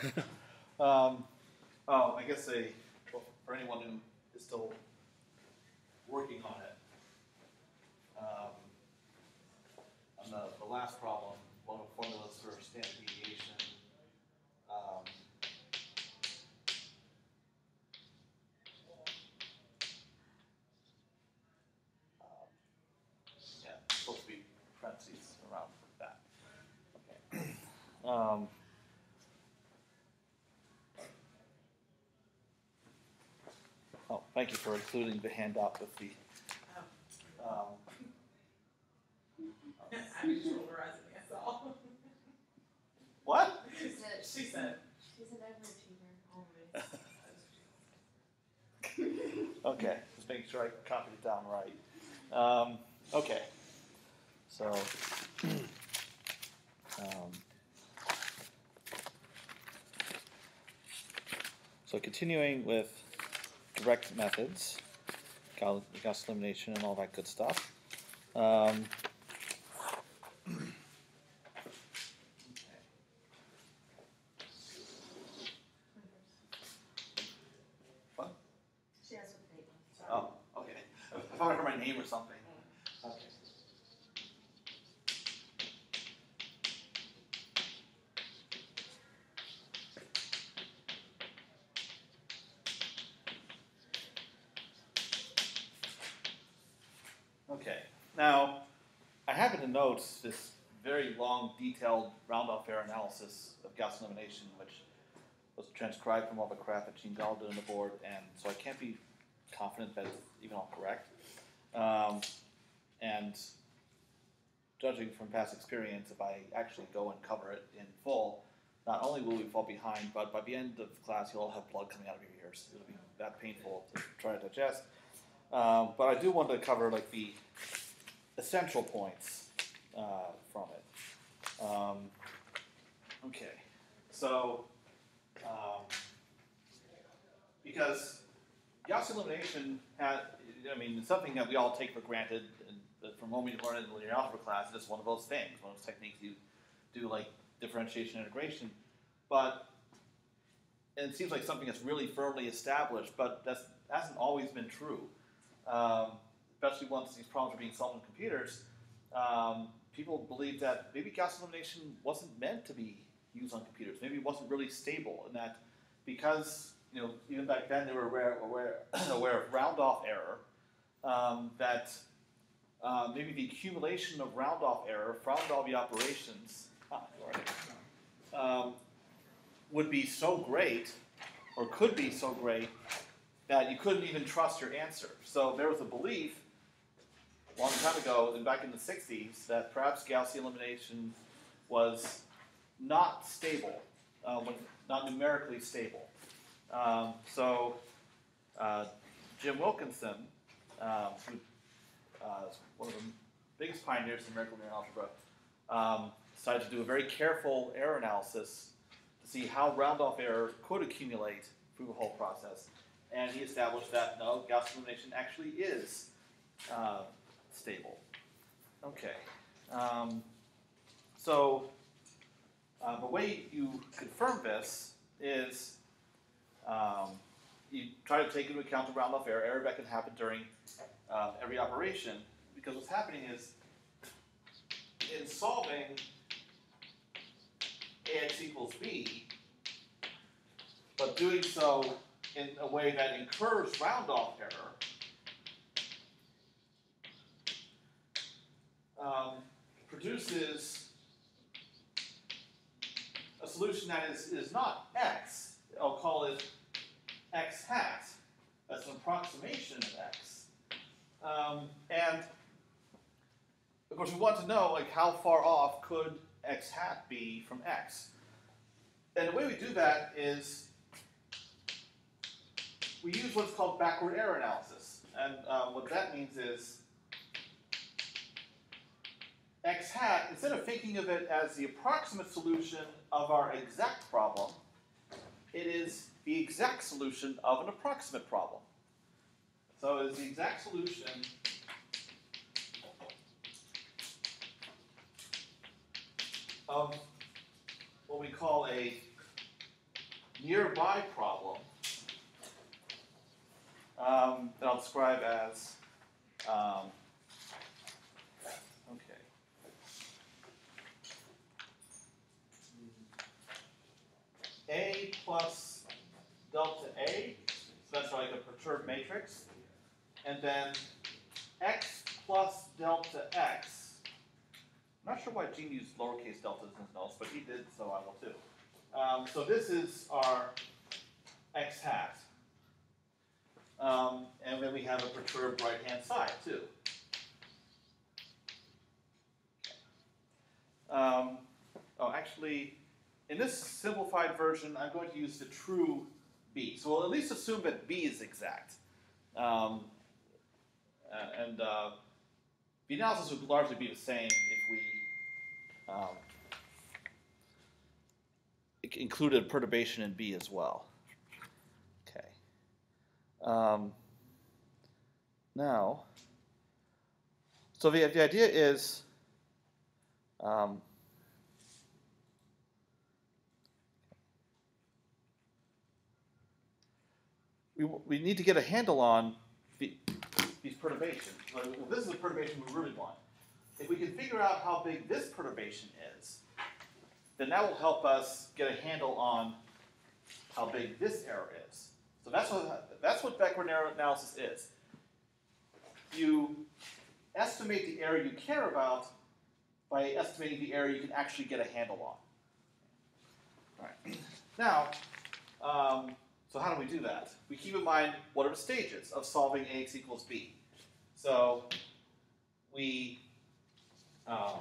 um, oh, I guess a well, for anyone who is still working on it. Um, on the, the last problem, one of formulas for standard deviation. Um, um, supposed to be parentheses around that. Okay. Um, oh, thank you for including the handout with the. Um, I'm polarizing myself. what? She said. She said. She's an overachiever, always. Okay, just making sure I copied it down right. Um, okay, so. um, so continuing with direct methods, Gauss elimination, and all that good stuff. Um, detailed round-off error analysis of Gauss elimination, which was transcribed from all the crap that Gene Golub did on the board, and so I can't be confident that it's even all correct. Um, and judging from past experience, if I actually go and cover it in full, not only will we fall behind, but by the end of class, you'll all have blood coming out of your ears. It'll be that painful to try to digest. Um, but I do want to cover like the essential points uh, from it. Um, okay, so um, because Gauss elimination had, I mean, it's something that we all take for granted, and from moment you learn it in linear algebra class, it's one of those things, one of those techniques you do like differentiation integration. But it seems like something that's really firmly established, but that hasn't always been true. Um, especially once these problems are being solved in computers, um, people believe that maybe Gauss elimination wasn't meant to be used on computers. Maybe it wasn't really stable, and that because you know even back then they were aware aware, aware of round-off error, um, that uh, maybe the accumulation of round-off error from all the operations ah, um, would be so great, or could be so great, that you couldn't even trust your answer. So there was a belief long time ago, and back in the 60s, that perhaps Gaussian elimination was not stable, uh, not numerically stable. Um, so uh, Jim Wilkinson, um, who uh, is one of the biggest pioneers in numerical linear algebra, um, decided to do a very careful error analysis to see how round-off error could accumulate through the whole process. And he established that no, Gaussian elimination actually is uh, stable. Okay. Um, so uh, the way you confirm this is um, you try to take into account the round-off error, error that can happen during uh, every operation, because what's happening is in solving ax equals b, but doing so in a way that incurs round-off error, um, produces a solution that is, is not x. I'll call it x hat. That's an approximation of x. Um, and of course, we want to know like how far off could x hat be from x. And the way we do that is we use what's called backward error analysis. And uh, what that means is x hat, instead of thinking of it as the approximate solution of our exact problem, it is the exact solution of an approximate problem. So it is the exact solution of what we call a nearby problem um, that I'll describe as um, okay. A plus delta A, so that's like a perturbed matrix, and then x plus delta x. I'm not sure why Gene used lowercase deltas in his but he did, so I will too. Um, so this is our x hat. Um, and then we have a perturbed right hand side too. Um, oh, actually, in this simplified version, I'm going to use the true b. So we'll at least assume that b is exact. Um, uh, and uh, the analysis would largely be the same if we um, included perturbation in b as well. Okay. Um, now, so the, the idea is um, we, we need to get a handle on the, these perturbations. Well, this is the perturbation we really want. If we can figure out how big this perturbation is, then that will help us get a handle on how big this error is. So that's what that's what backward error analysis is. You estimate the error you care about by estimating the error you can actually get a handle on. All right. Now, um, so how do we do that? We keep in mind what are the stages of solving ax equals b. So we um,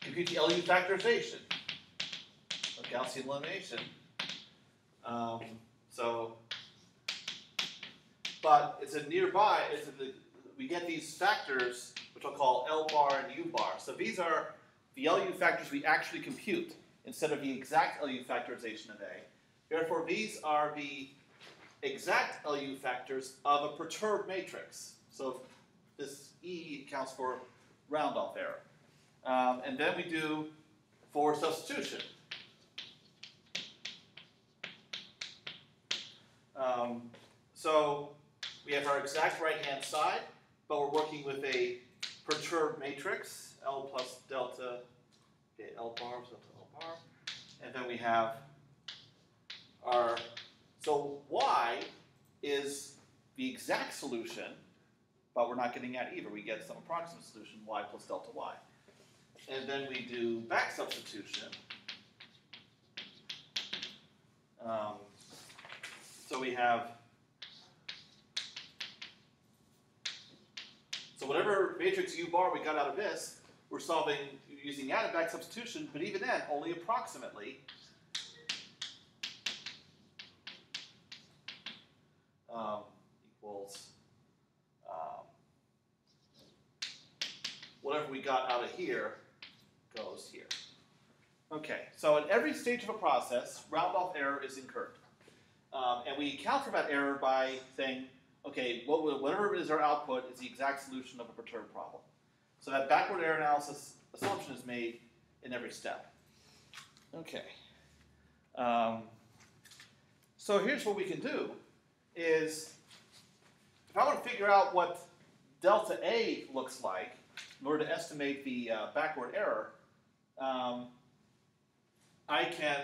compute the LU factorization of Gaussian elimination. Um, so, but it's a nearby. It's a, we get these factors, which I'll call L bar and U bar. So these are the LU factors we actually compute instead of the exact LU factorization of A. Therefore, these are the exact LU factors of a perturbed matrix. So this E accounts for round off error. Um, and then we do forward substitution. Um, so we have our exact right hand side, but we're working with a perturbed matrix, L plus delta, okay, L bar, delta Bar. And then we have our, so Y is the exact solution, but we're not getting at either. We get some approximate solution, Y plus delta Y. And then we do back substitution. Um, so we have, so whatever matrix U bar we got out of this, we're solving using added back substitution, but even then, only approximately. Um, equals um, whatever we got out of here goes here. Okay, so at every stage of a process, round off error is incurred. Um, and we account for that error by saying, okay, what, whatever is our output is the exact solution of a perturbed problem. So that backward error analysis assumption is made in every step. Okay. Um, so here's what we can do is if I want to figure out what delta A looks like in order to estimate the uh, backward error, um, I can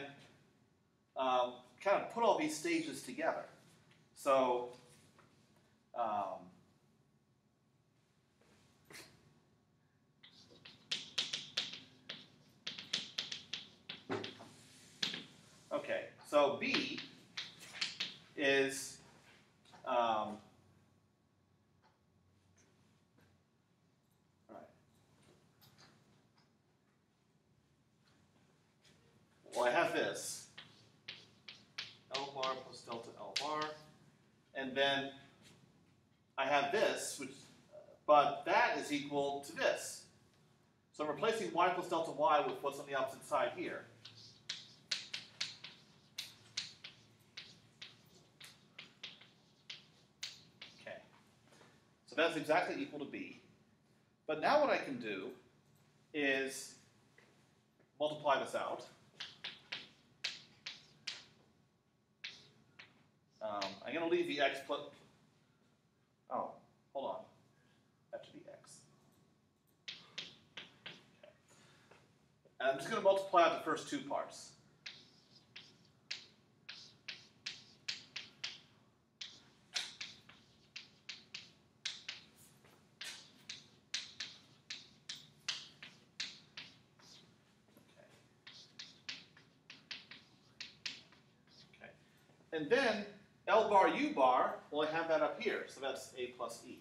um, kind of put all these stages together. So um, Okay, so B is um, right. Well, I have this L bar plus delta L bar, and then I have this, which, but that is equal to this. So I'm replacing y plus delta y with what's on the opposite side here. Okay. So that's exactly equal to b. But now what I can do is multiply this out. Um, I'm going to leave the x plus. Oh, hold on. That should be x. Okay. And I'm just going to multiply out the first two parts. Okay. And then L bar U bar, well, I have that up here, so that's A plus E.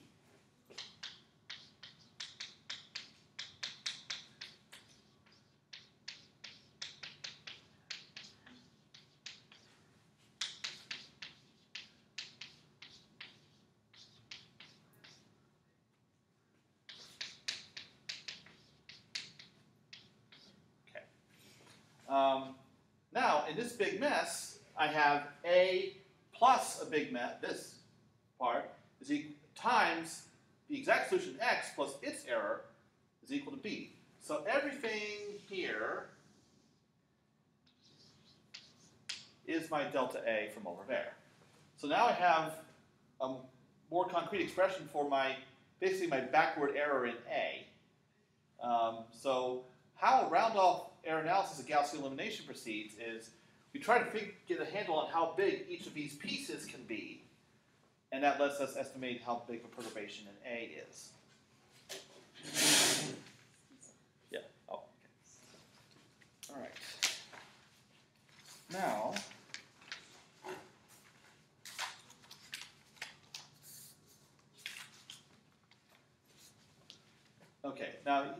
Um, now, in this big mess, I have A plus a big mat, this part, is e- times the exact solution x plus its error is equal to b. So everything here is my delta A from over there. So now I have a more concrete expression for my, basically my backward error in A. Um, so how round off error analysis of Gaussian elimination proceeds is we try to fig- get a handle on how big each of these pieces can be, and that lets us estimate how big a perturbation in A is. Yeah. Oh. Okay. All right. Now. Okay. Now,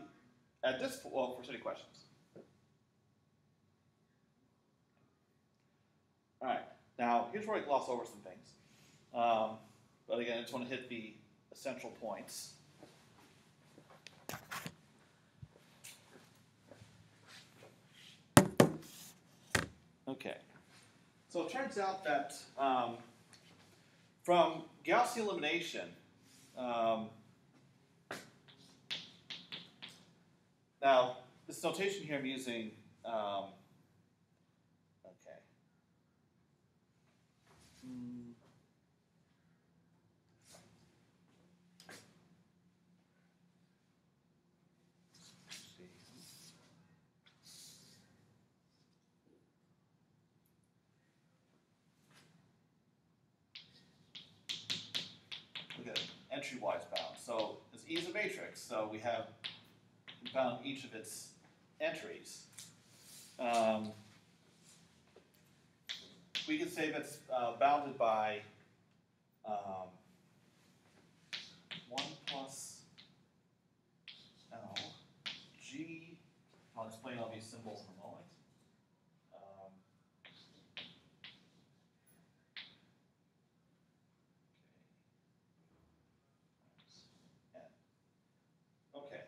at this well, first any questions? All right. Now, here's where I gloss over some things. Um, but again, I just want to hit the essential points. Okay. So it turns out that um, from Gaussian elimination, um, now this notation here I'm using. Um, okay. Hmm. Look at bound. So it's E is a matrix, so we have bound each of its entries. Um, we can say that's uh, bounded by um, 1 plus L G. I'll explain all these symbols in a moment. Um, Okay.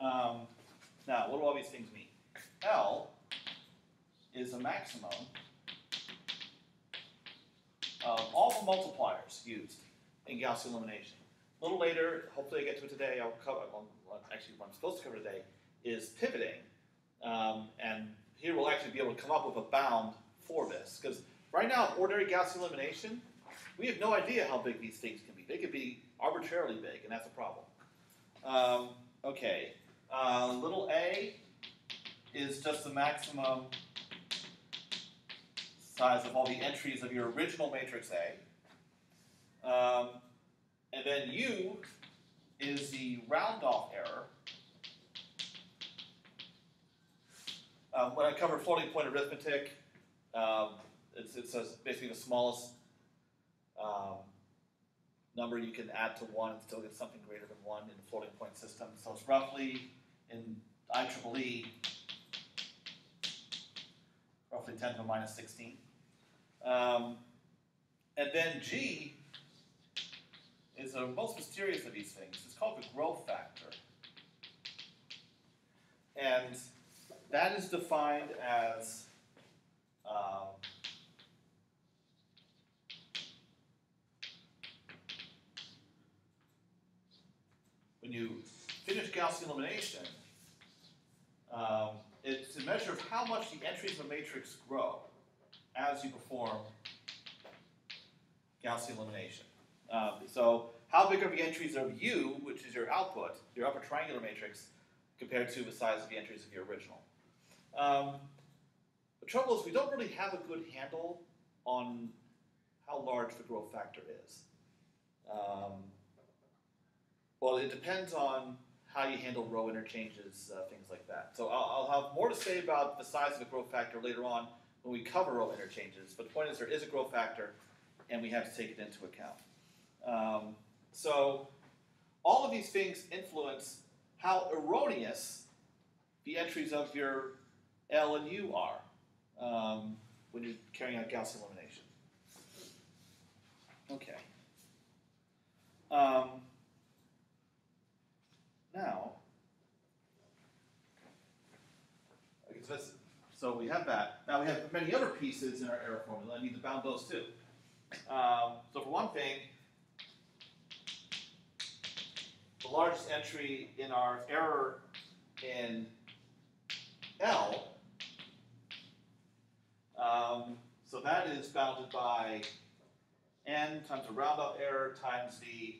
Um, now, what do all these things mean? L is a maximum of all the multipliers used in Gaussian elimination. A little later, hopefully I get to it today, I'll cover, well, actually what I'm supposed to cover today is pivoting. Um, and here we'll actually be able to come up with a bound for this. Because right now, ordinary Gaussian elimination, we have no idea how big these things can be. They could be arbitrarily big, and that's a problem. Um, okay, uh, little a is just the maximum size of all the entries of your original matrix A. Um, and then U is the round off error. Um, when I cover floating point arithmetic, um, it's, it says basically the smallest um, number you can add to 1 and still get something greater than 1 in the floating point system. So it's roughly in IEEE, roughly 10 to the minus 16. Um, and then G is the most mysterious of these things. It's called the growth factor. And that is defined as um, when you finish Gaussian elimination, um, it's a measure measure of how much the entries of a matrix grow as you perform Gaussian elimination. Um, so how big are the entries of U, which is your output, your upper triangular matrix, compared to the size of the entries of your original? Um, the trouble is we don't really have a good handle on how large the growth factor is. Um, well, it depends on how you handle row interchanges, uh, things like that. So I'll, I'll have more to say about the size of the growth factor later on when we cover row interchanges. But the point is there is a growth factor, and we have to take it into account. Um, so all of these things influence how erroneous the entries of your L and U are um, when you're carrying out Gaussian elimination. Okay. Um, now, so we have that. Now we have many other pieces in our error formula. I need to bound those too. Um, so for one thing, the largest entry in our error in L, um, so that is bounded by n times the roundoff error times the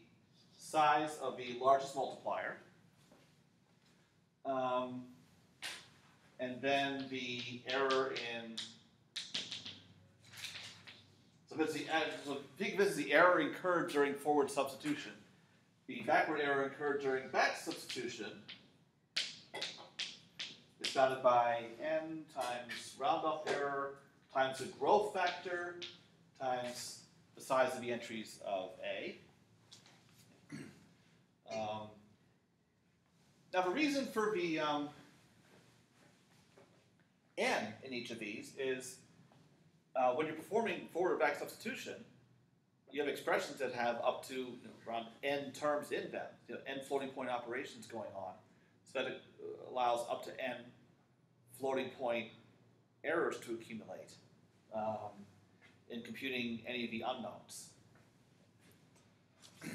size of the largest multiplier. Um, and then the error in so this is the so think this as the error incurred during forward substitution. The backward error incurred during back substitution is bounded by n times roundoff error times the growth factor times the size of the entries of A. Um, now the reason for the um, n in each of these is uh, when you're performing forward or back substitution, you have expressions that have up to you know, around n terms in them, you know, n floating point operations going on, so that uh, allows up to n floating point errors to accumulate um, in computing any of the unknowns.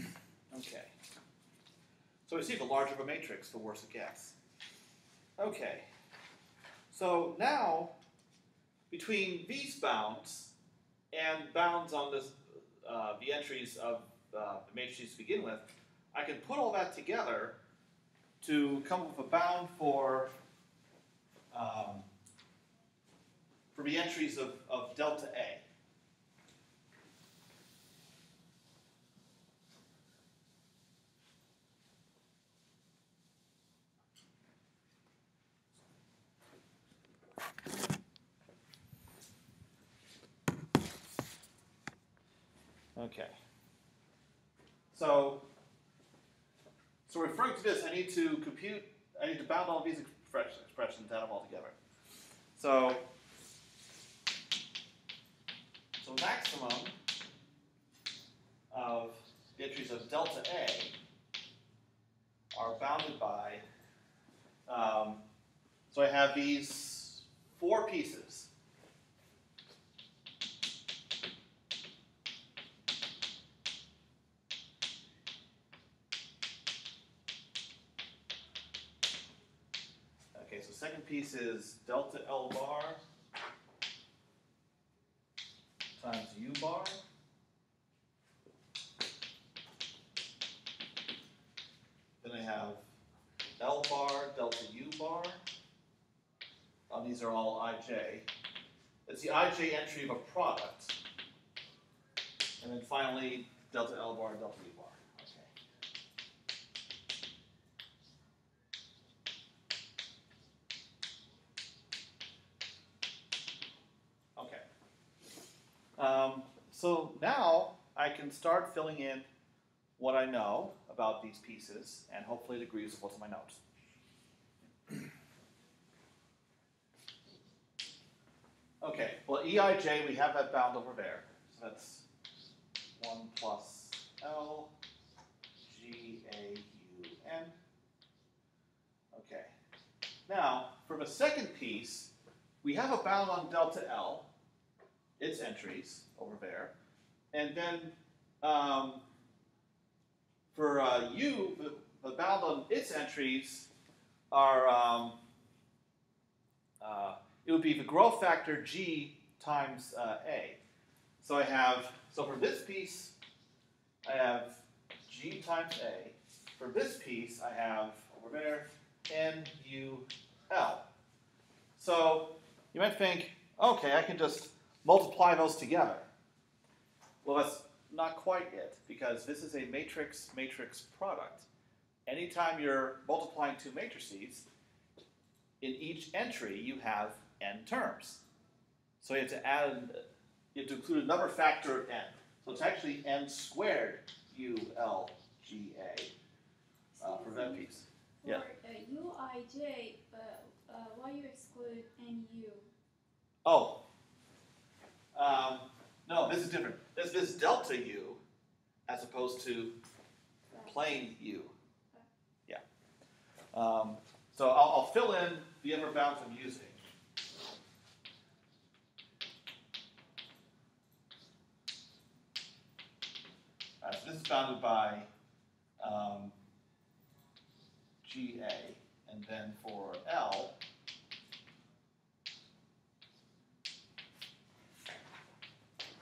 okay. So we see the larger of a matrix, the worse it gets. Okay. So now, between these bounds and bounds on this, uh, the entries of uh, the matrices to begin with, I can put all that together to come up with a bound for um, for the entries of, of delta A. Okay. So, so referring to this, I need to compute, I need to bound all these express- expressions, add them all together. So, so maximum of the entries of delta A are bounded by, um, so I have these four pieces. Piece is delta L bar times U bar. Then I have L bar, delta U bar. Uh, these are all ij. It's the ij entry of a product. And then finally, delta L bar, delta U bar. I can start filling in what I know about these pieces, and hopefully it agrees with what's in my notes. Okay, well, EIJ, we have that bound over there. So that's 1 plus L G A U N. Okay. Now, for the second piece, we have a bound on delta L, its entries over there, and then um, for uh, U, the, the bound on its entries are um, uh, it would be the growth factor G times uh, A. So I have, so for this piece, I have G times A. For this piece, I have over there N U L. So you might think, okay, I can just multiply those together. Well, that's not quite it, because this is a matrix-matrix product. Anytime you're multiplying two matrices, in each entry you have n terms. So you have to add, you have to include another factor of n. So it's actually n squared u l g a uh, for that piece. Yeah. For uh, UIJ, uh, uh, why you exclude NU? Oh, um, no, this is different. This this delta u, as opposed to plain u. Yeah. Um, so I'll, I'll fill in the upper bounds I'm using. Uh, so this is bounded by um, GA, and then for L,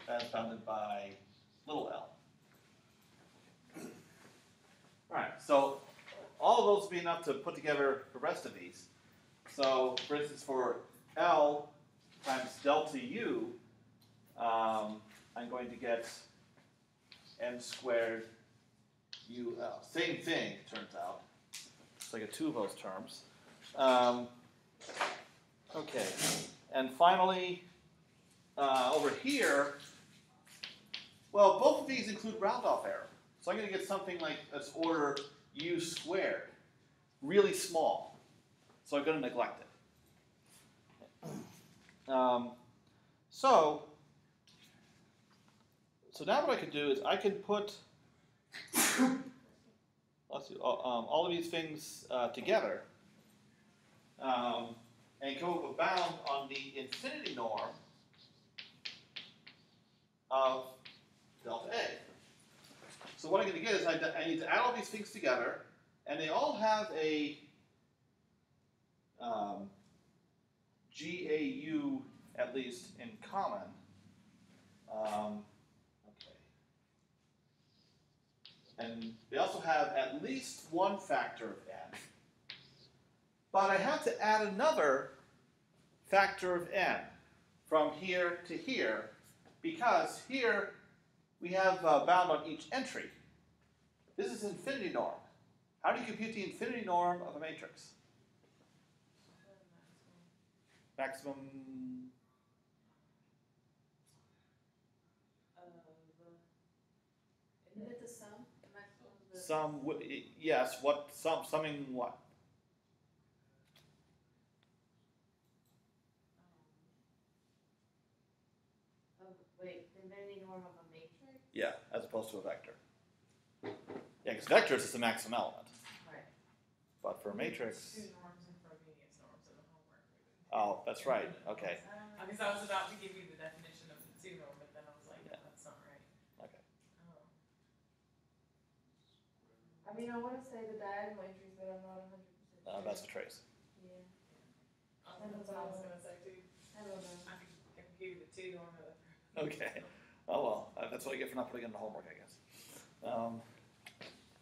that's bounded by little l. Alright, so all of those will be enough to put together the rest of these. So, for instance, for L times delta U, um, I'm going to get m squared UL. Same thing, turns out. So I get two of those terms. Um, okay, and finally, uh, over here, well, both of these include round-off error. So I'm going to get something like that's order u squared, really small. So I'm going to neglect it. Um, so, so now what I can do is I can put let's um, all of these things uh, together um, and come up with a bound on the infinity norm of delta A. So what I'm going to get is I, I need to add all these things together, and they all have a um, GAU at least in common. Um, okay. And they also have at least one factor of n. But I have to add another factor of n from here to here because here we have uh, bound on each entry. This is infinity norm. How do you compute the infinity norm of a matrix? Maximum, Isn't it the sum, maximum of the? some, w- y- yes, what, some, summing what? Of, wait, the infinity norm of a matrix? Yeah, as opposed to a vector. Yeah, because vectors is the maximum element, Right. but for a matrix, Two norms and Frobenius norms in the homework. we didn't. oh, that's right, okay, I guess I was about to give you the definition of the two norm, but then I was like, no, Yeah. that's not right. okay. Oh. I mean, I wanna say the diagonal entries, but I'm not a hundred percent. Uh, that's a trace. Yeah, I don't know what I was gonna say too. I don't know. I can, I can give you the two norm of the. Okay. Oh well, uh, that's what I get for not putting in the homework, I guess. Um,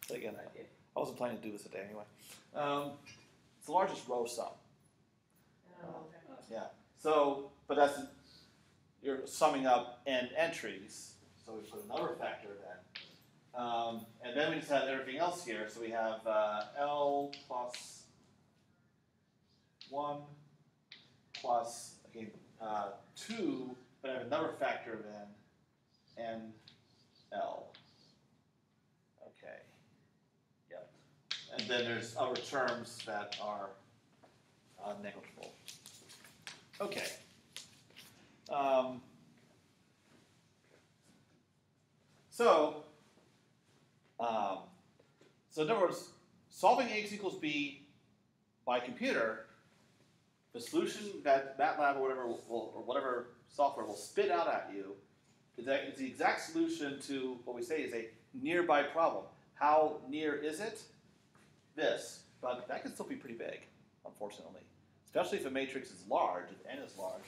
but again, I, I wasn't planning to do this today anyway. Um, it's the largest row sum. Yeah. So, but that's you're summing up n entries. So we put another factor then, um, and then we just have everything else here. So we have uh, L plus one plus again uh, two, but I have another factor of and L. Okay. Yep. And then there's other terms that are uh, negligible. Okay. Um, so, um, so in other words, solving Ax equals B by computer, the solution that MATLAB or whatever will, or whatever software will spit out at you is the exact solution to what we say is a nearby problem. How near is it? This, but that can still be pretty big, unfortunately. especially if a matrix is large, if n is large,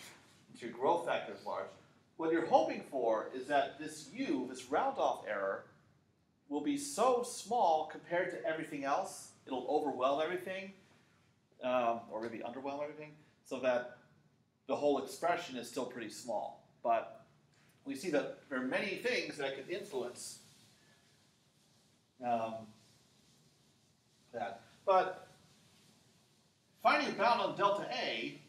if your growth factor is large, what you're hoping for is that this u, this round off error, will be so small compared to everything else, it'll overwhelm everything, um, or maybe underwhelm everything, so that the whole expression is still pretty small. But we see that there are many things that could influence um, that. But finding a bound on delta A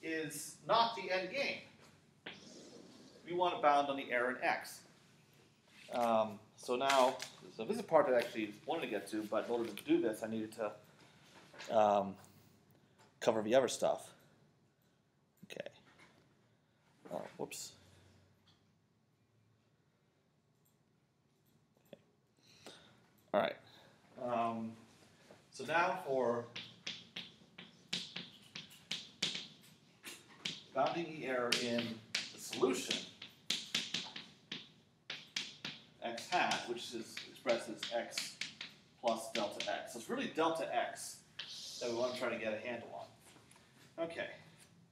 is not the end game. We want a bound on the error in x. Um, so now, so this is part that I actually wanted to get to, but in order to do this, I needed to um, cover the other stuff. Okay. Oh, whoops. All right. Um, so now for bounding the error in the solution, x hat, which is expressed as x plus delta x. So it's really delta x that we want to try to get a handle on. Okay,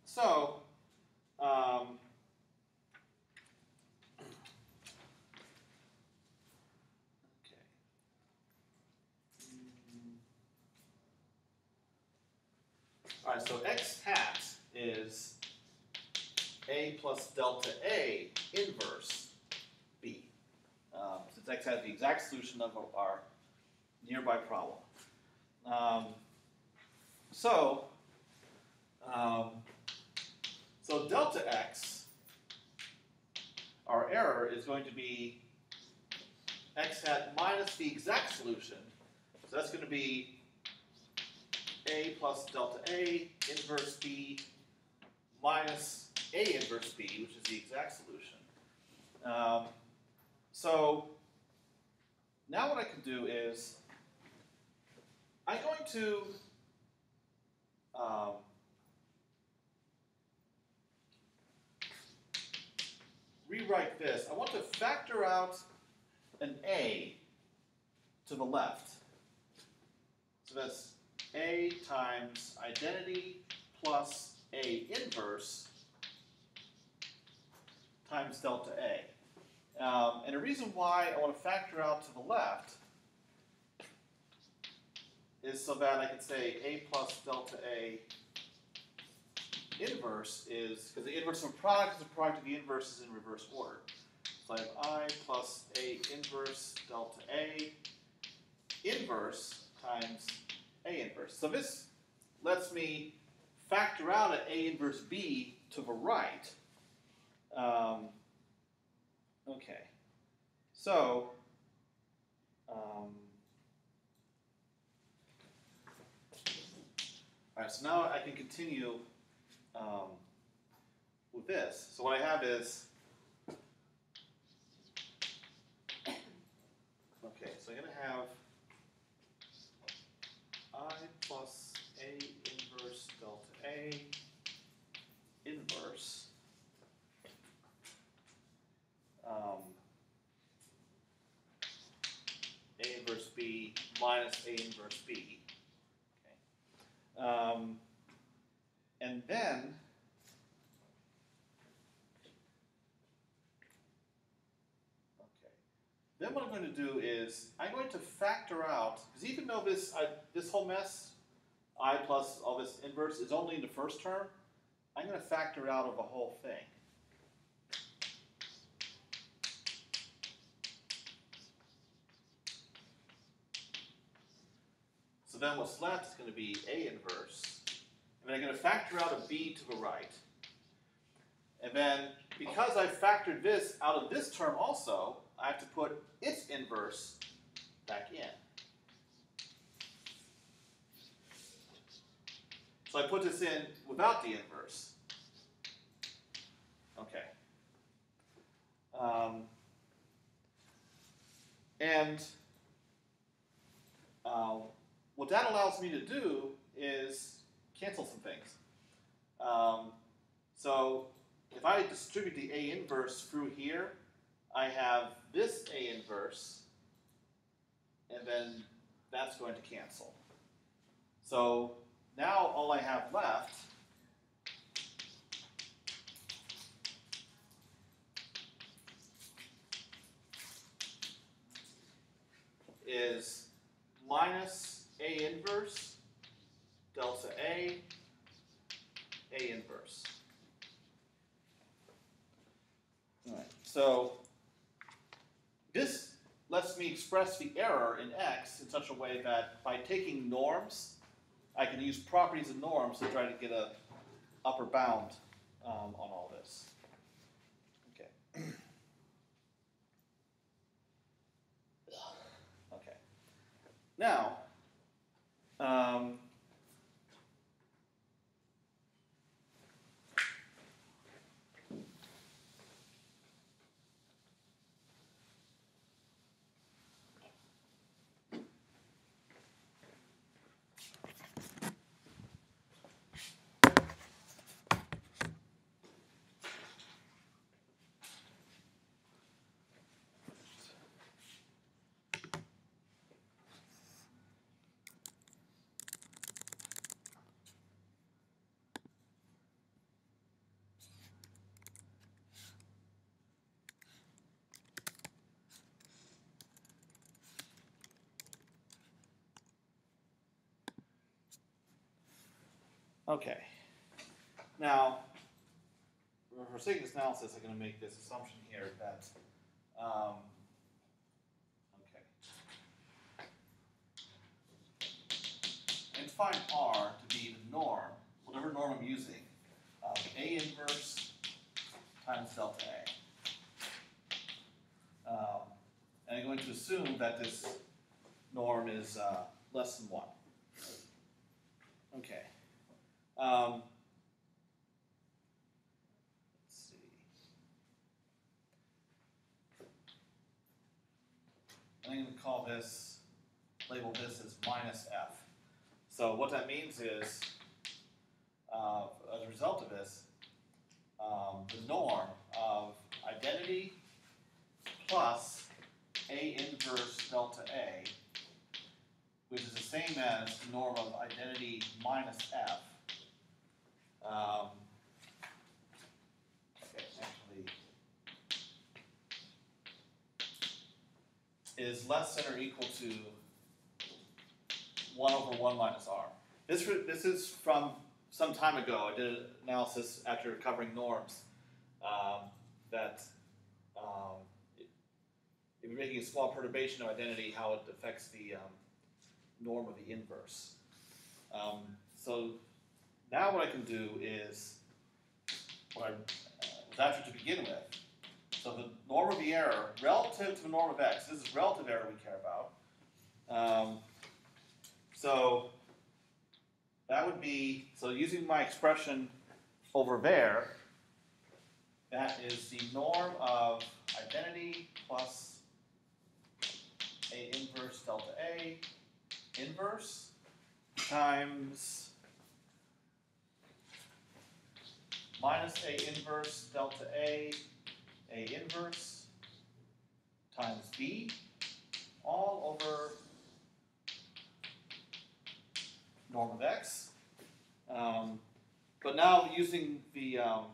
so um, okay. Mm. All right, so x hat is a plus delta a inverse b. Um, since x has the exact solution of our nearby problem. Um, so, um, so delta x, our error is going to be x hat minus the exact solution. So that's going to be a plus delta a inverse b minus a inverse b, which is the exact solution. Um, so now what I can do is I'm going to um, rewrite this. I want to factor out an a to the left. So that's a times identity plus a inverse times delta a. Um, and the reason why I want to factor out to the left is so that I can say a plus delta a inverse is, because the inverse of a product is a product of the inverses in reverse order. So I have i plus a inverse delta a inverse times a inverse. So this lets me factor out an a inverse b to the right. Um, okay. So, um, all right, so now I can continue um, with this. So what I have is, okay, so I'm going to have i plus a inverse delta a inverse um, a inverse b minus a inverse b. Okay. Um, and then. Then what I'm going to do is I'm going to factor out because even though this I, this whole mess i plus all this inverse is only in the first term, I'm going to factor out of the whole thing. So then what's left is going to be A inverse. And then I'm going to factor out a B to the right. And then because I factored this out of this term also, I have to put its inverse back in. So I put this in without the inverse. Okay. Um, and uh, what that allows me to do is cancel some things. Um, so if I distribute the A inverse through here, I have this A inverse, and then that's going to cancel. So now all I have left is minus a inverse delta A, A inverse. Alright, so this lets me express the error in x in such a way that by taking norms, I can use properties of norms to try to get a upper bound um, on all this. Okay. okay. Now, um, Okay. Now, for- sake of this analysis, I'm going to make this assumption here that, um, okay. And find R to be the norm, whatever norm I'm using, of A inverse times delta A. Um, and I'm going to assume that this norm is uh, less than 1. Okay. Um, let's see. I'm going to call this, label this as minus f. So what that means is, uh, as a result of this, um, the norm of identity plus A inverse delta A, which is the same as the norm of identity minus f, um, actually, is less than or equal to one over one minus r. This this is from some time ago. I did an analysis after covering norms um, that um, if you're making a small perturbation of identity, how it affects the um, norm of the inverse. Um, so now what I can do is what I uh, was after to begin with. So the norm of the error relative to the norm of x. This is relative error we care about. Um, so that would be so using my expression over there. That is the norm of identity plus a inverse delta a inverse times minus A inverse delta A, A inverse times B, all over norm of X. Um, but now using the um,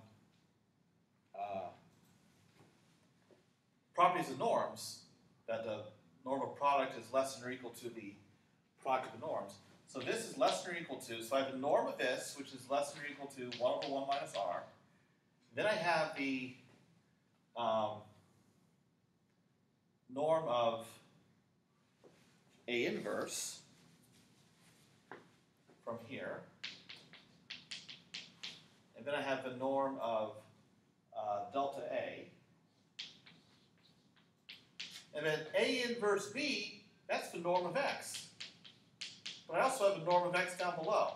uh, properties of norms, that the norm of product is less than or equal to the product of the norms. So this is less than or equal to, so I have the norm of this, which is less than or equal to 1 over 1 minus r. Then I have the um, norm of A inverse from here. And then I have the norm of uh, delta A. And then A inverse B, that's the norm of x. But I also have a norm of x down below.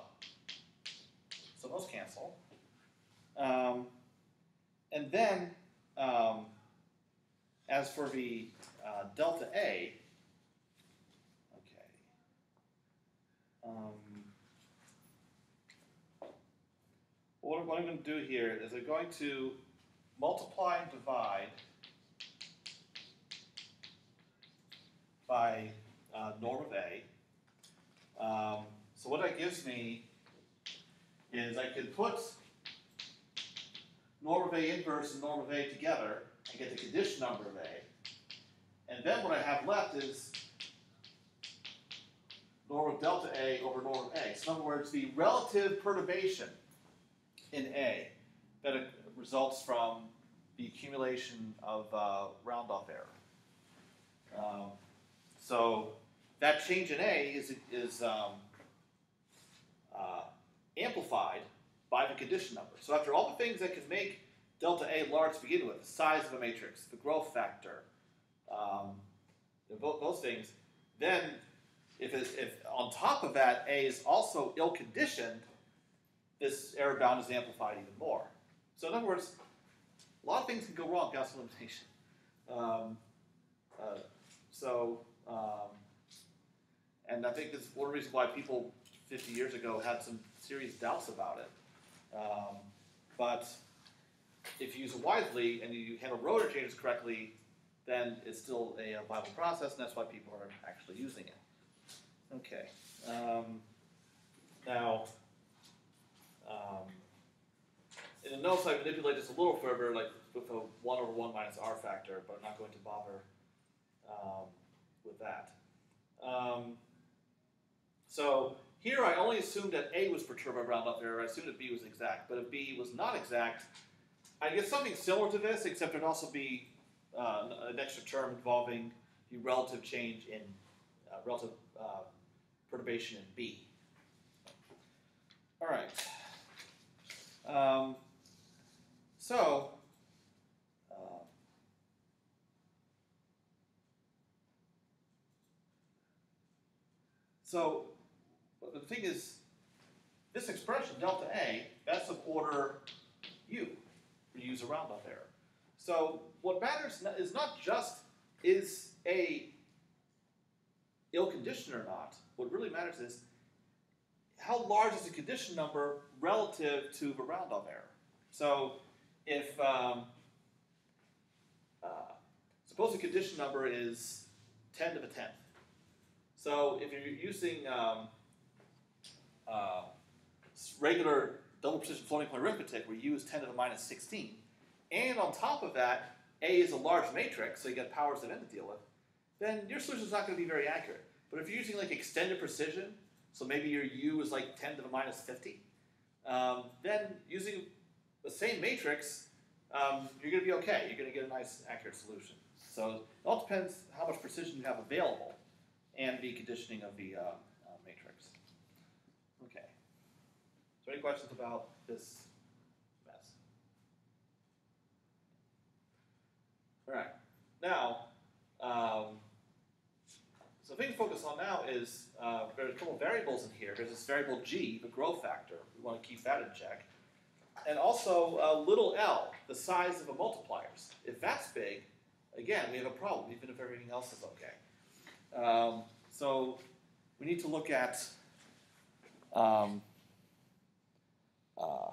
So those cancel. Um, and then, um, as for the uh, delta A, okay. Um, what, what I'm going to do here is I'm going to multiply and divide by uh, norm of A. Um, so what that gives me is I can put norm of A inverse and norm of A together and get the condition number of A. And then what I have left is norm of delta A over norm of A. So in other words, the relative perturbation in A that results from the accumulation of uh, round-off error. Um, so that change in A is, is um, uh, amplified by the condition number. So after all the things that can make delta A large to begin with, the size of a matrix, the growth factor, um, those things, then if, if on top of that A is also ill-conditioned, this error bound is amplified even more. So in other words, a lot of things can go wrong Gaussian elimination. Um, uh, so, um, and I think is one reason why people 50 years ago had some serious doubts about it. Um, but if you use it wisely and you handle row interchanges correctly, then it's still a, viable process, and that's why people are actually using it. Okay. Um, now, um, in the notes, I manipulate this a little further, like with a 1 over 1 minus r factor, but I'm not going to bother um, with that. So here I only assumed that A was perturbed by round-off error. I assumed that B was exact. But if B was not exact, I get something similar to this, except there'd also be uh, an extra term involving the relative change in uh, relative uh, perturbation in B. All right. Um, so, uh, so the thing is, this expression delta A, that's of order U. We use a round-off error. So what matters is not just is A ill-conditioned or not. What really matters is how large is the condition number relative to the round-off error. So if um, uh, suppose the condition number is 10 to the 10th. So if you're using um, uh, regular double precision floating point arithmetic, where we use 10 to the minus 16. And on top of that, A is a large matrix, so you get powers of n to deal with, then your solution is not going to be very accurate. But if you're using like extended precision, so maybe your U is like 10 to the minus 50, um, then using the same matrix, um, you're going to be okay. You're going to get a nice, accurate solution. So it all depends how much precision you have available and the conditioning of the uh, uh, matrix. Okay. There any questions about this mess? All right. Now, um, so thing to focus on now is uh, there's a couple variables in here. There's this variable g, the growth factor. We want to keep that in check. And also uh, little l, the size of the multipliers. If that's big, again, we have a problem, even if everything else is okay. Um, so we need to look at um, uh,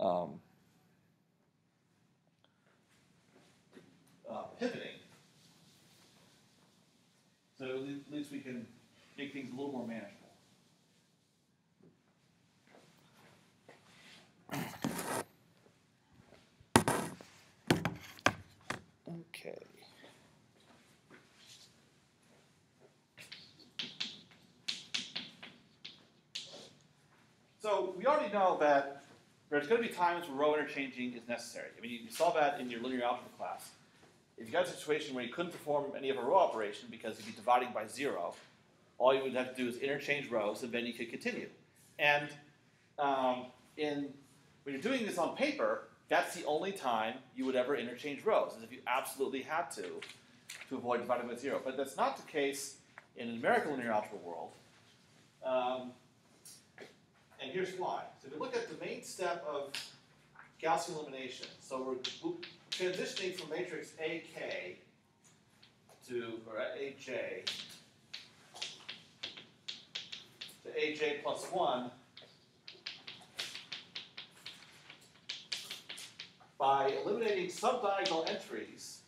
um, uh, pivoting. So at at least we can make things a little more manageable. Okay. So we already know that there's going to be times where row interchanging is necessary. I mean, you saw that in your linear algebra class. If you got a situation where you couldn't perform any of a row operation because you'd be dividing by zero, all you would have to do is interchange rows, and then you could continue. And um, in when you're doing this on paper, that's the only time you would ever interchange rows, is if you absolutely had to, to avoid dividing by zero. But that's not the case in an numerical linear algebra world. Um, and here's why. So if you look at the main step of Gaussian elimination, so we're transitioning from matrix AK to, or AJ, to AJ plus 1 by eliminating subdiagonal entries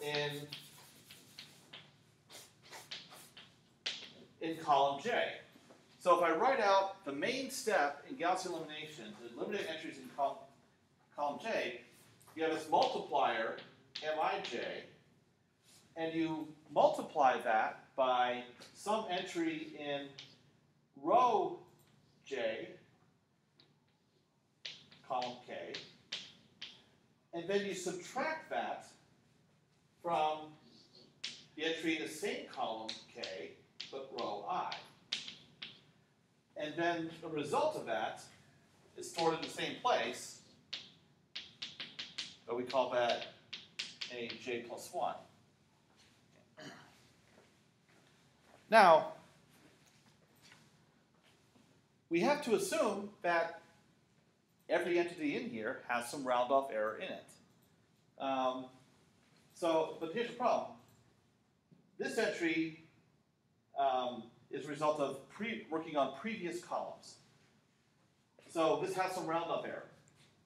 in in column J. So if I write out the main step in Gaussian elimination to eliminate entries in column, column J, you have this multiplier, Mij, and you multiply that by some entry in row J, column K, and then you subtract that from the entry in the same column K, but row I. And then the result of that is stored in the same place, but we call that a j plus 1. Now, we have to assume that every entity in here has some round off error in it. Um, so, but here's the problem. This entry um, is a result of pre- working on previous columns. So this has some round off error.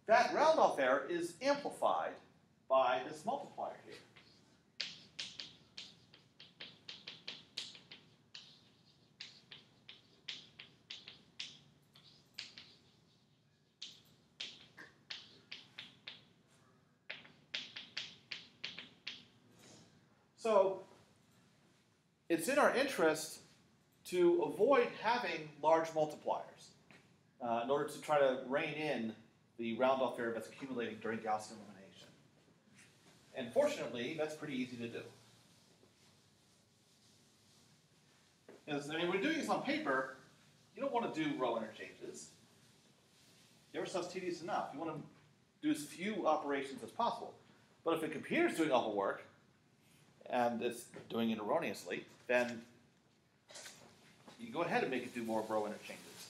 That round off error is amplified by this multiplier here. It's in our interest to avoid having large multipliers uh, in order to try to rein in the round off error that's accumulating during Gaussian elimination. And fortunately, that's pretty easy to do. Because, I mean, when doing this on paper, you don't want to do row interchanges. Your stuff's tedious enough. You want to do as few operations as possible. But if a computer's doing all the work, and it's doing it erroneously, then you go ahead and make it do more row interchanges.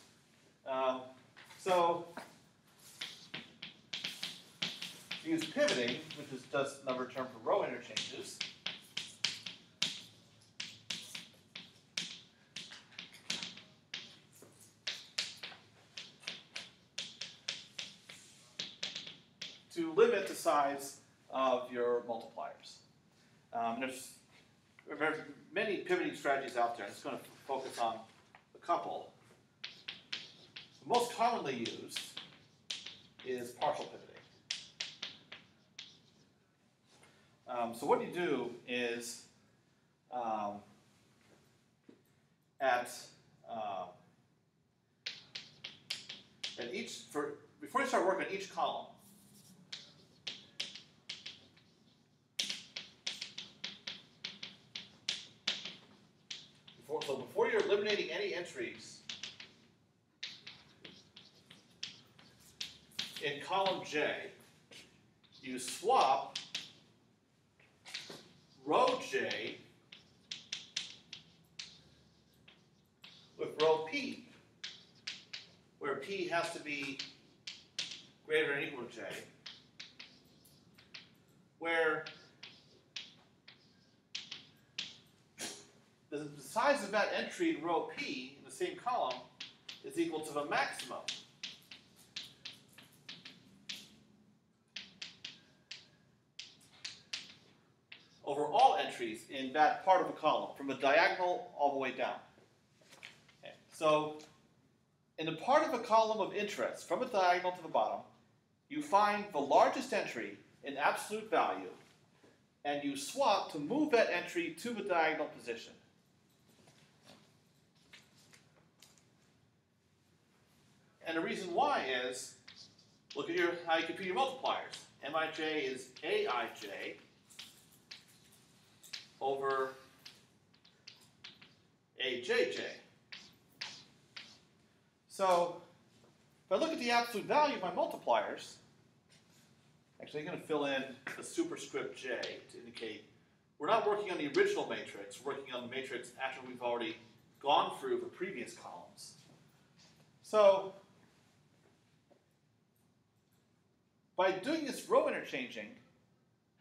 Um, so use pivoting, which is just another term for row interchanges. To limit the size of your multipliers. Um, there's, there's many pivoting strategies out there. I'm just going to focus on a couple. The most commonly used is partial pivoting. Um, so what you do is um, at uh, at each for before you start working on each column, so before you're eliminating any entries in column J, you swap row J with row P, where P has to be greater than or equal to J, where the size of that entry in row P in the same column is equal to the maximum. over all entries in that part of the column, from the diagonal all the way down. Okay. So, in the part of a column of interest, from the diagonal to the bottom, you find the largest entry in absolute value, and you swap to move that entry to the diagonal position. And the reason why is, look at your how you compute your multipliers. Mij is Aij over Ajj. So if I look at the absolute value of my multipliers, actually I'm going to fill in the superscript j to indicate we're not working on the original matrix, we're working on the matrix after we've already gone through the previous columns. So by doing this row interchanging,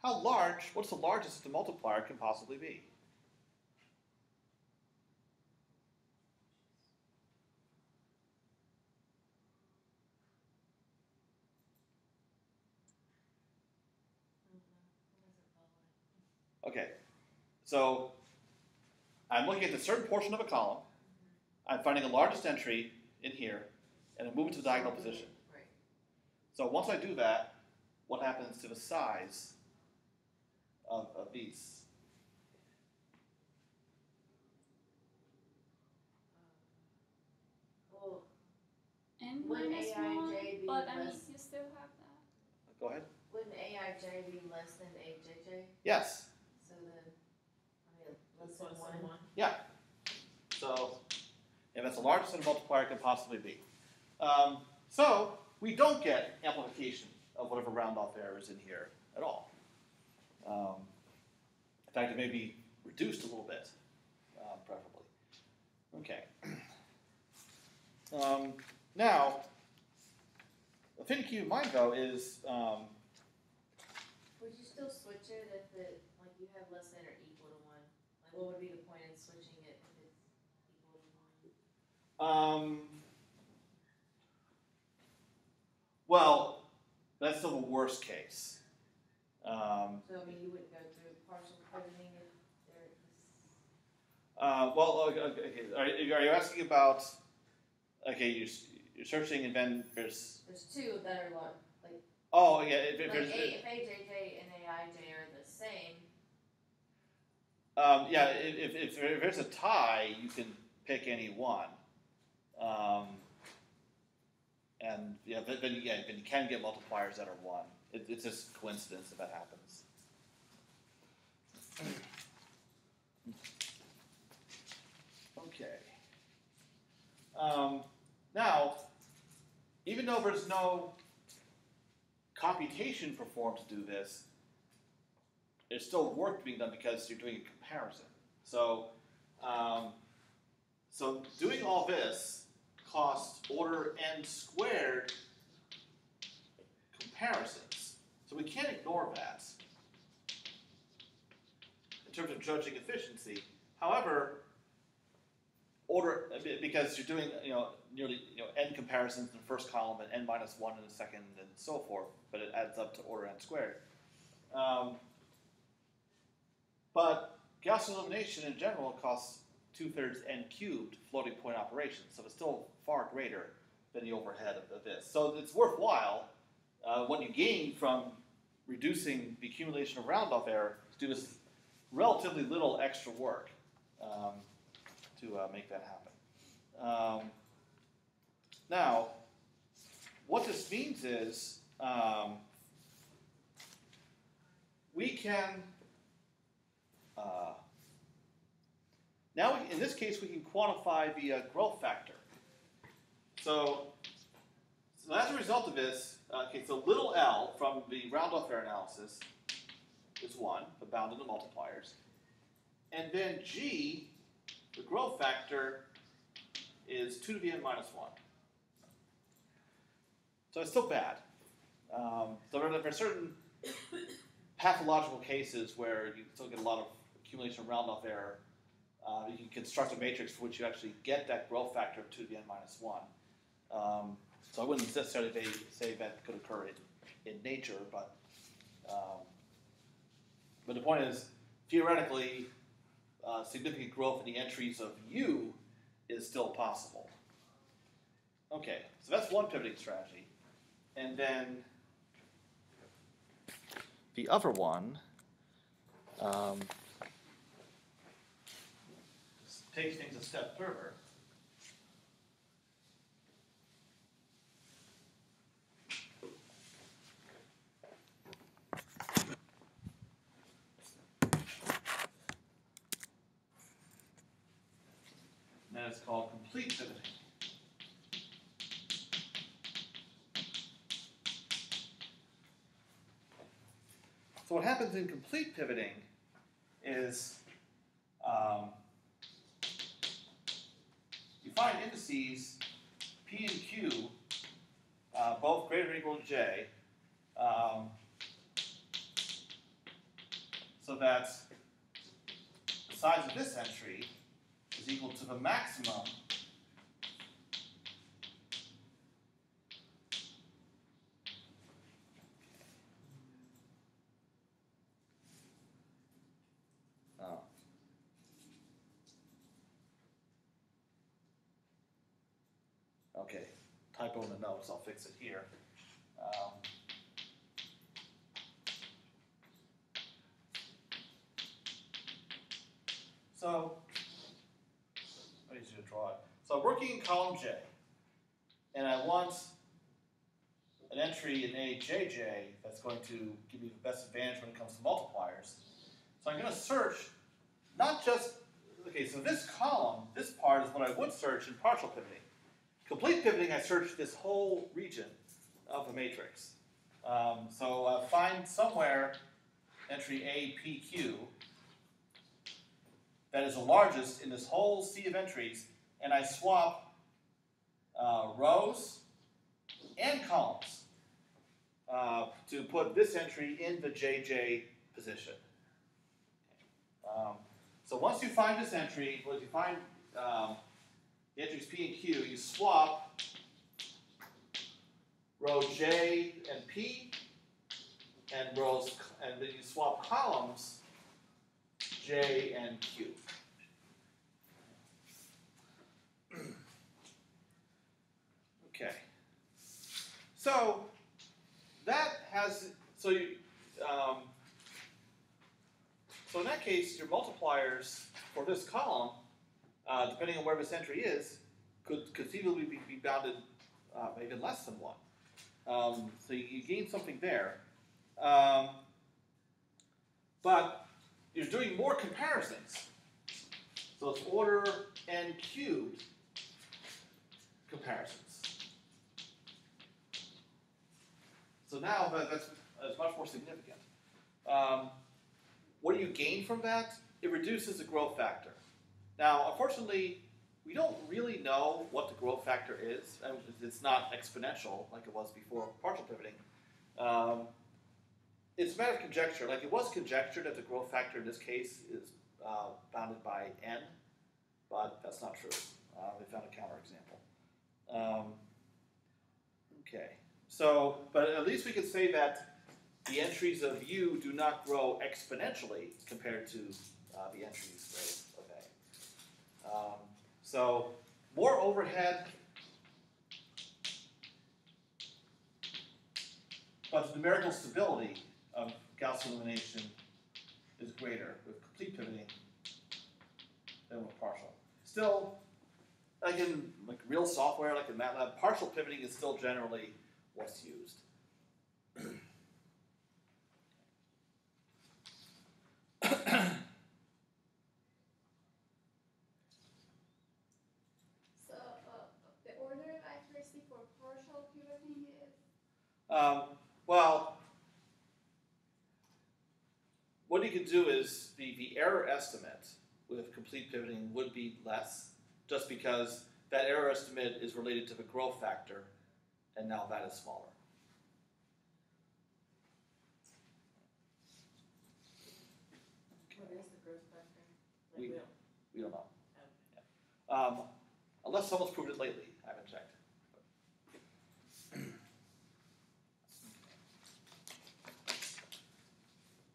how large, what's the largest the multiplier can possibly be? Okay, so I'm looking at a certain portion of a column, I'm finding the largest entry in here, and I'm moving to the diagonal position. Right. So once I do that, what happens to the size of, of these? Well, N Would minus AIJ one, be but I mean, less- you still have that. Go ahead. wouldn't AIJ be less than AJJ? Yes. So then, I mean, less Less than than one. one. So, yeah, that's the largest that a multiplier can possibly be. Um, so, we don't get amplification of whatever round off error is in here at all. Um, in fact, it may be reduced a little bit, um, preferably. Okay. Um, now, the finicky of mine though is, um, Would you still switch it if it, like you have less than or equal to one? Like what would be the point in switching it if it's equal to one? Um, well, that's still the worst case. Um, So I mean, you wouldn't go through partial pivoting if there is. uh, well, okay, okay, okay. Are, you- are you asking about? Okay, you're, s- you're searching and then there's. There's two that are like, Oh yeah, if, if like there's. A, if AJJ and AIJ are the same, Um, yeah, if, if, if if there's a tie, you can pick any one. Um, and yeah, then, yeah, then you can get multipliers that are one. It, it's just coincidence if that happens. Okay. Um, now, even though there's no computation performed to do this, there's still work being done because you're doing a comparison. So, um, so doing all this costs order n squared comparisons. So we can't ignore that in terms of judging efficiency. However, order because you're doing you know nearly you know n comparisons in the first column and n minus one in the second and so forth, but it adds up to order n squared. Um, but Gaussian elimination in general costs two thirds n cubed floating point operations, so it's still far greater than the overhead of, this. So it's worthwhile uh, what you gain from reducing the accumulation of round off error to do this relatively little extra work um, to uh, make that happen. Um, now, what this means is um, we can uh, now, we, in this case, we can quantify the uh, growth factor. So, so as a result of this, uh, okay, so little l from the round off error analysis is 1, the bound bounded the multipliers. And then g, the growth factor, is 2 to the n minus 1. So it's still bad. Um, so there are, certain pathological cases where you still get a lot of accumulation of round off error. Uh, you can construct a matrix for which you actually get that growth factor of 2 to the n minus 1. Um, so I wouldn't necessarily say, that could occur in, in nature, but um, but the point is, theoretically, uh, significant growth in the entries of u is still possible. Okay, so that's one pivoting strategy. And then the other one um, takes things a step further. And is called complete pivoting. So what happens in complete pivoting is um, you find indices p and q uh, both greater than or equal to j, um, so that the size of this entry is equal to the maximum Oh. Okay, typo in the notes, I'll fix it here. Um, So, I need you to draw it. So I'm working in column J, and I want an AJJ that's going to give me the best advantage when it comes to multipliers. So I'm going to search not just, okay, so this column, this part is what I would search in partial pivoting. Complete pivoting, I search this whole region of the matrix. Um, so uh, find somewhere entry APQ that is the largest in this whole sea of entries, and I swap uh, rows and columns uh, to put this entry in the JJ position. Um, so once you find this entry, once you find um, the entries P and Q, you swap row J and P, and rows, and then you swap columns J and Q. Okay. So that has so you um, so in that case your multipliers for this column, uh, depending on where this entry is, could conceivably be, be bounded uh, even less than one. Um, so you, you gain something there. Um, but you're doing more comparisons. So it's order n cubed comparisons. So now that, that's, that's much more significant. Um, what do you gain from that? It reduces the growth factor. Now, unfortunately, we don't really know what the growth factor is. It's not exponential like it was before partial pivoting. Um, it's a matter of conjecture. Like it was conjectured that the growth factor in this case is uh, bounded by n, but that's not true. Uh, they found a counterexample. Um, so but at least we can say that the entries of u do not grow exponentially compared to uh, the entries of, a. Um, so more overhead, but the numerical stability of Gaussian elimination is greater with complete pivoting than with partial. Still, like in like real software, like in MATLAB, partial pivoting is still generally what's used. So, uh, the order of accuracy for partial pivoting is, Um, well, what you could do is the, the error estimate with complete pivoting would be less, just because that error estimate is related to the growth factor, and now that is smaller. What is the growth factor? Like, We- don't- We don't know. okay. Um, unless someone's proved it lately, I haven't checked.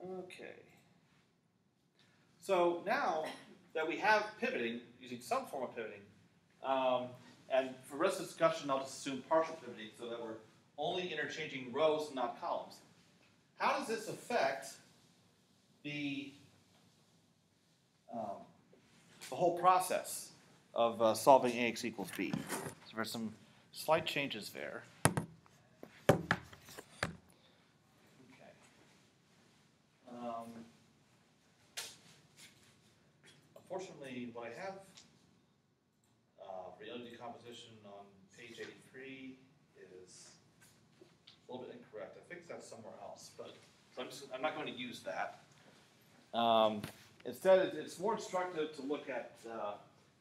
Okay. So now that we have pivoting, using some form of pivoting, um, and for the rest of the discussion, I'll just assume partial pivoting so that we're only interchanging rows and not columns. How does this affect the, um, the whole process of uh, solving AX equals B? So there's some slight changes there. Okay. Um, unfortunately, what I have uh, for the decomposition on page 83 is a little bit incorrect. I fixed that somewhere else, but so I'm, just, I'm not going to use that. Um, instead, it's more instructive to look at uh,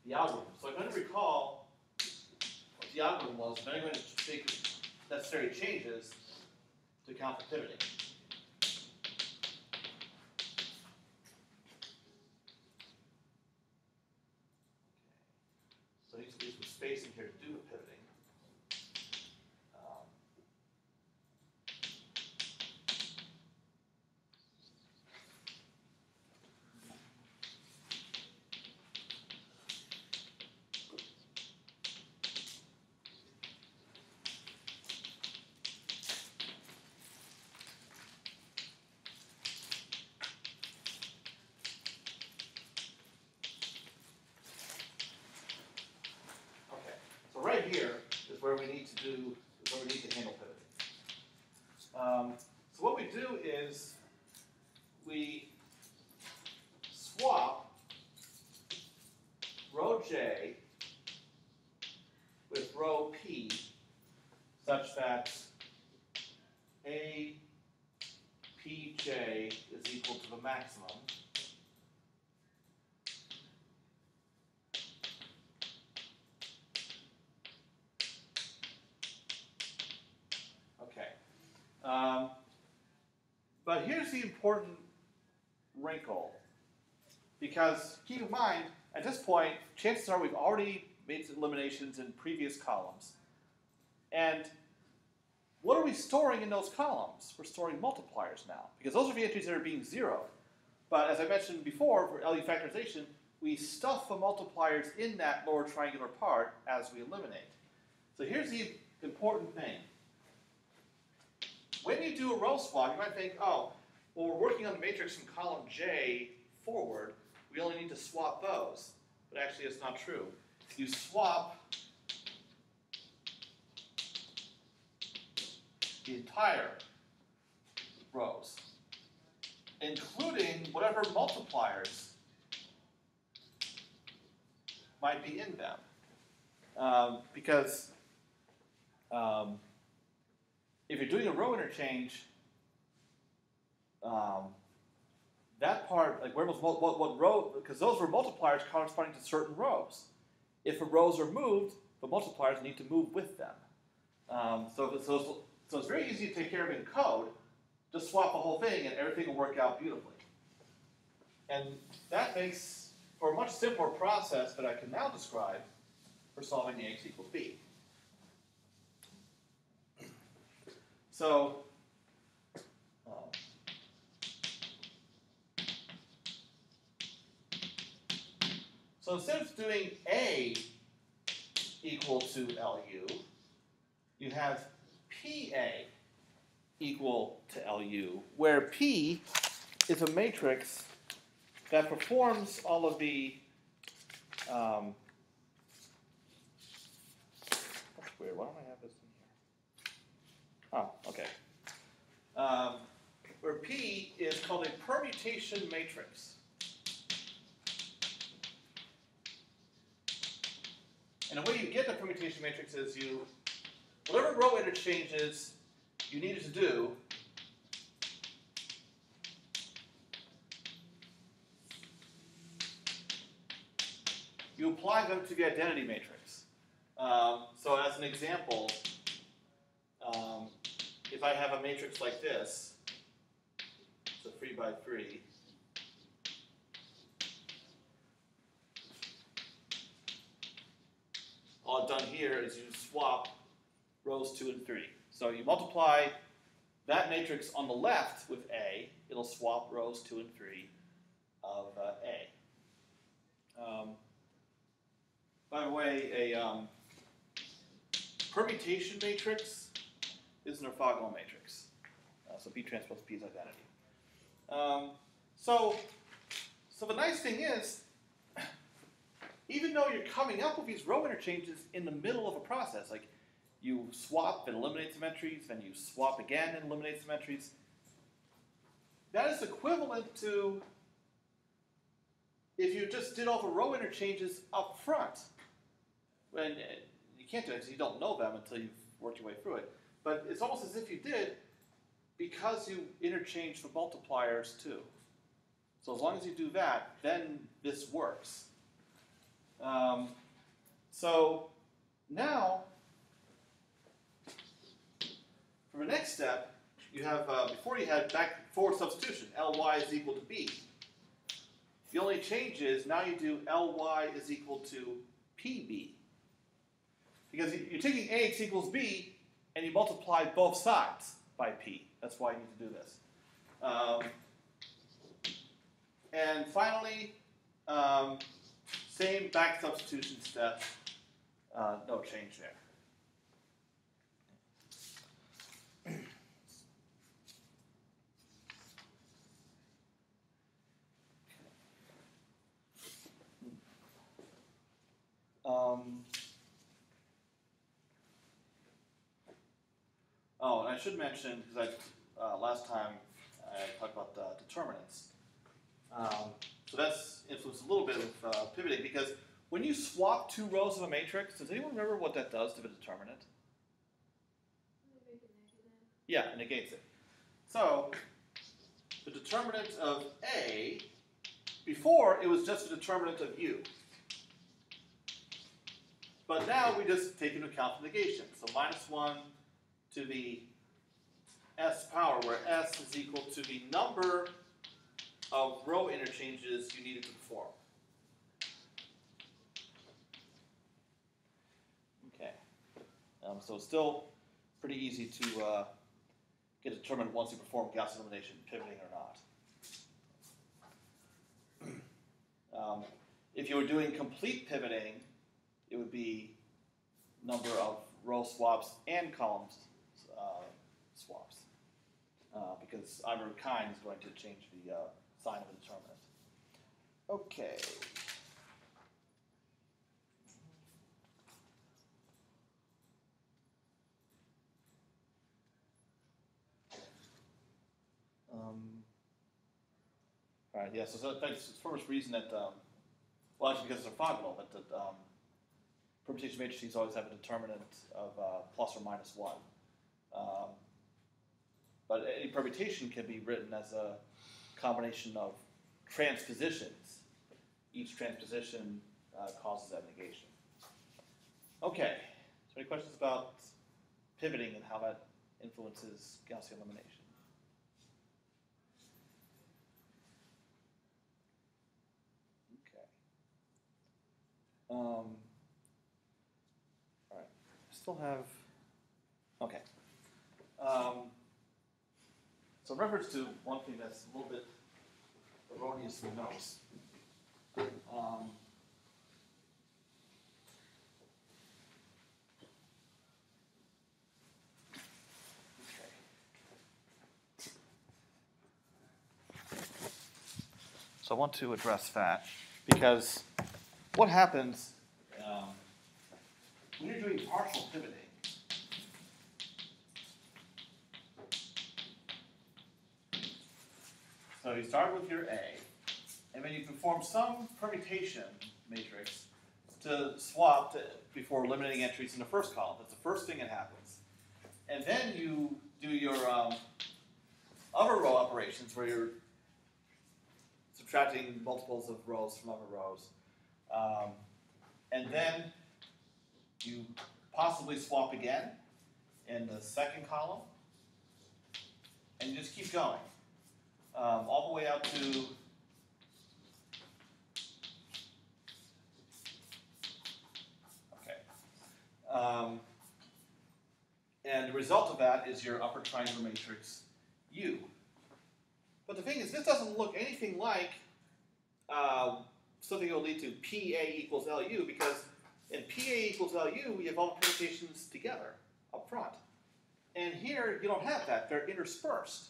the algorithm. So I'm going to recall what the algorithm was, and I'm going to make necessary changes to account for pivoting. So I need to leave some space in here to do the pivoting. Um, we swap row J with row P that A Pj is equal to the maximum. Okay. Um, but here's the important wrinkle. Because keep in mind, at this point, chances are we've already made some eliminations in previous columns. And what are we storing in those columns? We're storing multipliers now, because those are the entries that are being zeroed. But as I mentioned before, for LU factorization, we stuff the multipliers in that lower triangular part as we eliminate. So here's the important thing. When you do a row swap, you might think, oh, well, we're working on the matrix from column J forward, we only need to swap those. But actually, it's not true. You swap the entire rows, including whatever multipliers might be in them. Um, because um, if you're doing a row interchange, um, that part, like where was what, what, row, because those were multipliers corresponding to certain rows. If the rows are moved, the multipliers need to move with them. Um, so, so, so it's very easy to take care of in code. Just swap the whole thing and everything will work out beautifully. And that makes for a much simpler process that I can now describe for solving the Ax equals b. So, um, so instead of doing A equal to LU, you have PA equal to LU, where P is a matrix that performs all of the um, that's weird. Why don't I have this in here? Oh, okay. Um, where P is called a permutation matrix. And the way you get the permutation matrix is you, whatever row interchanges you needed to do, you apply them to the identity matrix. Um, so as an example, um, if I have a matrix like this, it's a three by three. All I've done here is you swap rows two and three. So you multiply that matrix on the left with A, it'll swap rows two and three of uh, A. Um, by the way, a um, permutation matrix is an orthogonal matrix. Uh, so B transpose P is identity. Um, so, so the nice thing is, even though you're coming up with these row interchanges in the middle of a process, like you swap and eliminate some entries, then you swap again and eliminate some entries, that is equivalent to if you just did all the row interchanges up front. When uh, you can't do it because you don't know them until you've worked your way through it. But it's almost as if you did because you interchange the multipliers too. So as long as you do that, then this works. Um, so now, for the next step, you have, uh, before you had back forward substitution, Ly is equal to B. The only change is now you do Ly is equal to PB. Because you're taking Ax equals B and you multiply both sides by P. That's why you need to do this. Um, and finally, um, same back substitution step, uh, no change there. Um, oh, and I should mention, because I, uh, last time I talked about determinants. Um, so that's influenced a little bit of uh, pivoting because when you swap two rows of a matrix, does anyone remember what that does to the determinant? Yeah, it negates it. So the determinant of A, before it was just a determinant of U. But now we just take into account the negation. So minus 1 to the s power, where s is equal to the number of row interchanges you needed to perform. Okay. Um, so still pretty easy to uh, get determined once you perform Gauss elimination, pivoting or not. Um, if you were doing complete pivoting, it would be number of row swaps and columns uh, uh, because either kind is going to change the uh, sign of the determinant. Okay. Um, all right, yeah, so, so that's the first reason that, um, well, actually because it's orthogonal, but that um, permutation matrices always have a determinant of uh, plus or minus 1. Um, but any permutation can be written as a combination of transpositions. Each transposition uh, causes that negation. Okay, so any questions about pivoting and how that influences Gaussian elimination? Okay. Um, all right, I still have, okay. Um, so in reference to one thing that's a little bit erroneous notes. Um. So I want to address that because what happens um, when you're doing partial pivoting? So you start with your A, and then you perform some permutation matrix to swap to, before eliminating entries in the first column. That's the first thing that happens. And then you do your um, other row operations where you're subtracting multiples of rows from other rows. Um, and then you possibly swap again in the second column. And you just keep going um, all the way out to okay. Um, and the result of that is your upper triangular matrix U. But the thing is, this doesn't look anything like uh, something that will lead to PA equals LU because in PA equals LU, we have all the permutations together up front. And here, you don't have that. They're interspersed.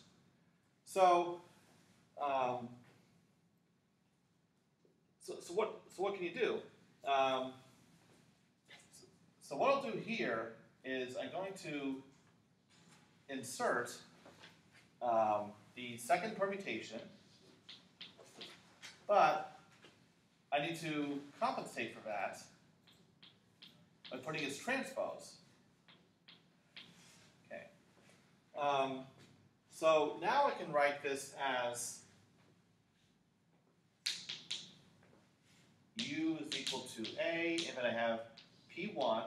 So um, so, so what so what can you do? Um, so, so what I'll do here is I'm going to insert um, the second permutation, but I need to compensate for that by putting its transpose. Okay. Um, so now I can write this as U is equal to A, and then I have P1,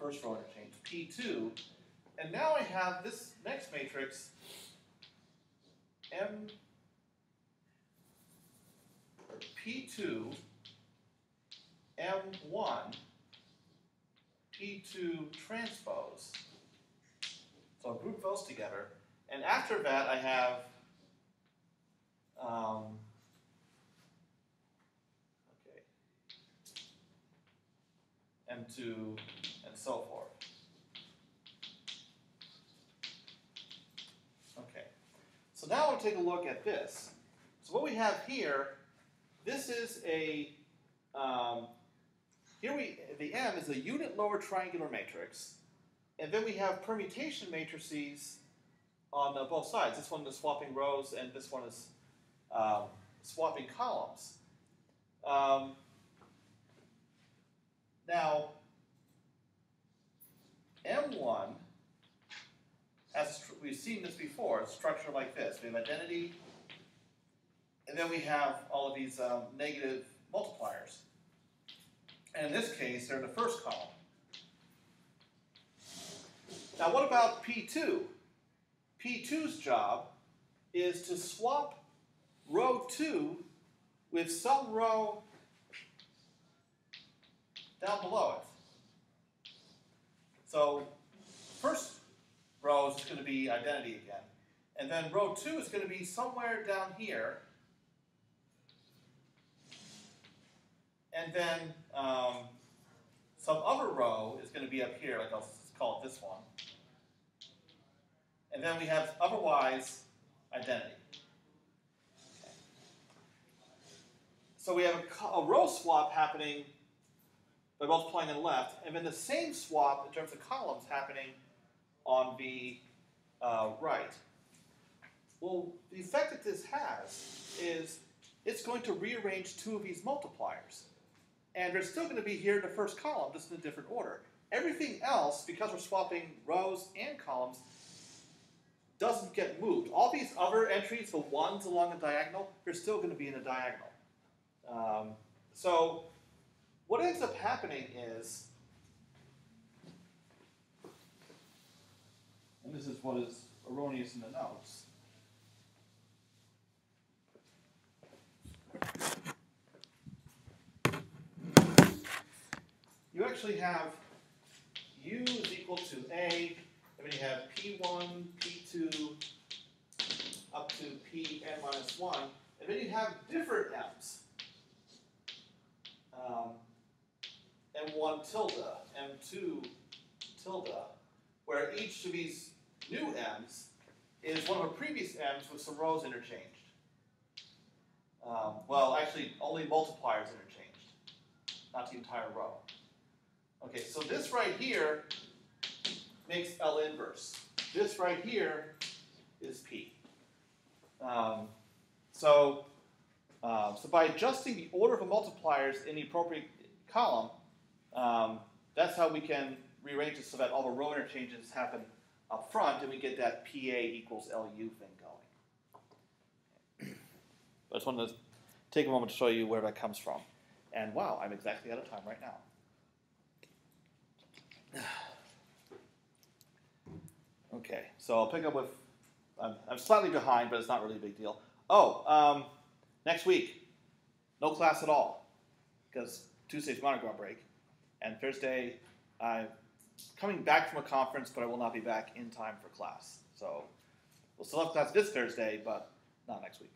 first row interchange, P2, and now I have this next matrix, M, or P2, M1, P2 transpose. So I'll group those together, and after that I have um, M2, and so forth. Okay, so now we'll take a look at this. So what we have here, this is a, um, here we, the M is a unit lower triangular matrix, and then we have permutation matrices on both sides. This one is swapping rows, and this one is um, swapping columns. Um, now, M1 has, a stru- we've seen this before, a structure like this. We have identity, and then we have all of these um, negative multipliers. And in this case, they're in the first column. Now, what about P2? P2's job is to swap row 2 with some row down below it. So, first row is going to be identity again. And then row 2 is going to be somewhere down here. And then um, some other row is going to be up here, like I'll call it this one. And then we have otherwise identity. So we have a, a row swap happening by multiplying on the left, and then the same swap in terms of columns happening on the uh, right. Well, the effect that this has is it's going to rearrange two of these multipliers. And they're still going to be here in the first column, just in a different order. Everything else, because we're swapping rows and columns, doesn't get moved. All these other entries, the ones along the diagonal, they're still going to be in a diagonal. Um, so what ends up happening is, and this is what is erroneous in the notes. You actually have u is equal to a, and then you have p1, p2, up to pn minus 1, and then you have different m's. Um, m1 tilde, m2 tilde, where each of these new m's is one of the previous m's with some rows interchanged. Um, well, actually, only multipliers interchanged, not the entire row. Okay, so this right here makes L inverse. This right here is P. Um, so, uh, so by adjusting the order of the multipliers in the appropriate column, um, that's how we can rearrange it so that all the row interchanges happen up front, and we get that PA equals LU thing going. I just wanted to take a moment to show you where that comes from. And wow, I'm exactly out of time right now. Okay, so I'll pick up with. I'm, I'm slightly behind, but it's not really a big deal. Oh, um, next week, no class at all, because Tuesday's Gras break, and Thursday I'm coming back from a conference, but I will not be back in time for class. So we'll still have class this Thursday, but not next week.